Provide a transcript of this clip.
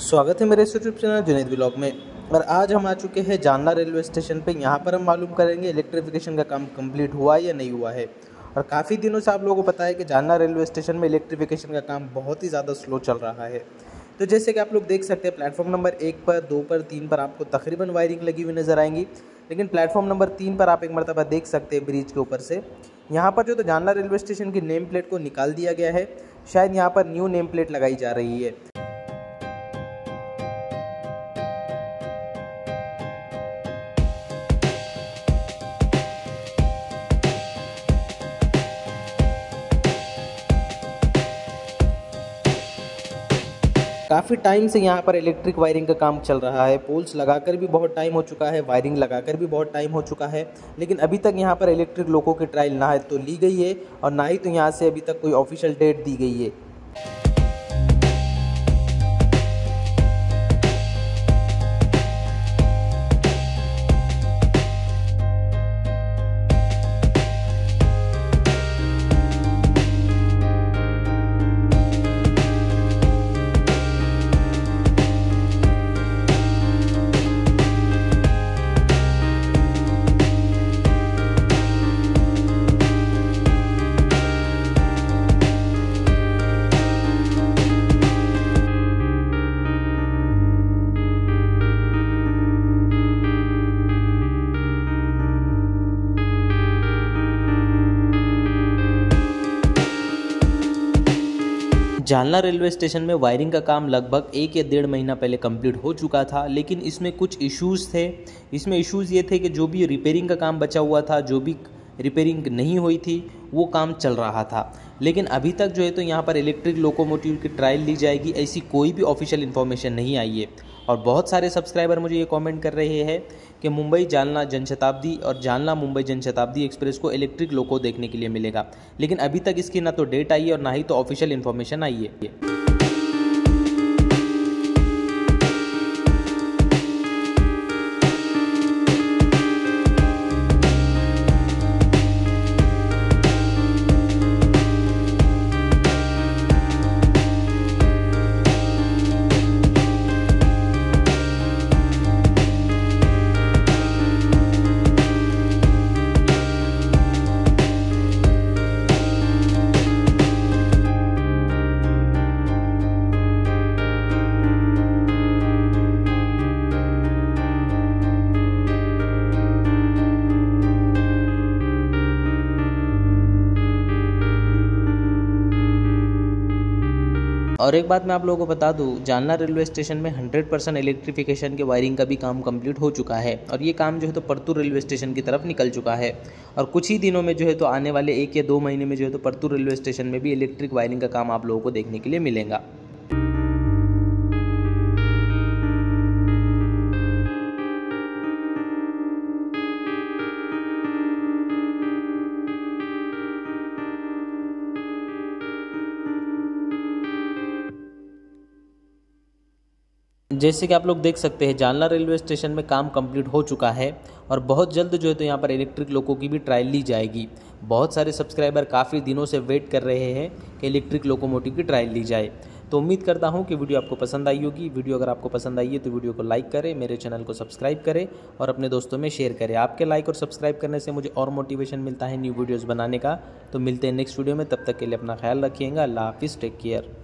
स्वागत है मेरे यूट्यूब चैनल जुनेद ब्लॉग में। और आज हम आ चुके हैं जानना रेलवे स्टेशन पे। यहाँ पर हम मालूम करेंगे इलेक्ट्रिफिकेशन का काम कंप्लीट हुआ है या नहीं हुआ है। और काफ़ी दिनों से आप लोगों को पता है कि जानना रेलवे स्टेशन में इलेक्ट्रिफिकेशन का काम बहुत ही ज़्यादा स्लो चल रहा है। तो जैसे कि आप लोग देख सकते हैं, प्लेटफॉर्म नंबर एक पर, दो पर, तीन पर आपको तकरीबन वायरिंग लगी हुई नज़र आएँगी। लेकिन प्लेटफॉर्म नंबर तीन पर आप एक मरतबा देख सकते हैं ब्रिज के ऊपर से। यहाँ पर जो तो जानना रेलवे स्टेशन की नेम प्लेट को निकाल दिया गया है। शायद यहाँ पर न्यू नेम प्लेट लगाई जा रही है। काफ़ी टाइम से यहाँ पर इलेक्ट्रिक वायरिंग का काम चल रहा है। पोल्स लगाकर भी बहुत टाइम हो चुका है वायरिंग लगाकर भी बहुत टाइम हो चुका है। लेकिन अभी तक यहाँ पर इलेक्ट्रिक लोगों की ट्रायल ना है तो ली गई है और ना ही तो यहाँ से अभी तक कोई ऑफिशियल डेट दी गई है। जालना रेलवे स्टेशन में वायरिंग का काम लगभग एक या डेढ़ महीना पहले कंप्लीट हो चुका था, लेकिन इसमें कुछ इश्यूज़ थे। इसमें इश्यूज़ ये थे कि जो भी रिपेयरिंग का काम बचा हुआ था, जो भी रिपेयरिंग नहीं हुई थी, वो काम चल रहा था। लेकिन अभी तक जो है तो यहाँ पर इलेक्ट्रिक लोकोमोटिव की ट्रायल ली जाएगी, ऐसी कोई भी ऑफिशियल इन्फॉर्मेशन नहीं आई है। और बहुत सारे सब्सक्राइबर मुझे ये कमेंट कर रहे हैं कि मुंबई जालना जनशताब्दी और जालना मुंबई जनशताब्दी एक्सप्रेस को इलेक्ट्रिक लोको देखने के लिए मिलेगा। लेकिन अभी तक इसकी ना तो डेट आई है और ना ही तो ऑफिशियल इन्फॉर्मेशन आई है। और एक बात मैं आप लोगों को बता दूँ, जालना रेलवे स्टेशन में 100 परसेंट इलेक्ट्रिफिकेशन के वायरिंग का भी काम कंप्लीट हो चुका है और ये काम जो है तो परतू रेलवे स्टेशन की तरफ़ निकल चुका है। और कुछ ही दिनों में जो है तो आने वाले एक या दो महीने में जो है तो परतू रेलवे स्टेशन में भी इलेक्ट्रिक वायरिंग का काम आप लोगों को देखने के लिए मिलेगा। जैसे कि आप लोग देख सकते हैं, जालना रेलवे स्टेशन में काम कंप्लीट हो चुका है और बहुत जल्द जो है तो यहाँ पर इलेक्ट्रिक लोकों की भी ट्रायल ली जाएगी। बहुत सारे सब्सक्राइबर काफ़ी दिनों से वेट कर रहे हैं कि इलेक्ट्रिक लोकोमोटिव की ट्रायल ली जाए। तो उम्मीद करता हूँ कि वीडियो आपको पसंद आई होगी। वीडियो अगर आपको पसंद आई है तो वीडियो को लाइक करें, मेरे चैनल को सब्सक्राइब करें और अपने दोस्तों में शेयर करें। आपके लाइक और सब्सक्राइब करने से मुझे और मोटिवेशन मिलता है न्यू वीडियोज़ बनाने का। तो मिलते हैं नेक्स्ट वीडियो में, तब तक के लिए अपना ख्याल रखिएगा। अल्लाह हाफिज़ टेक केयर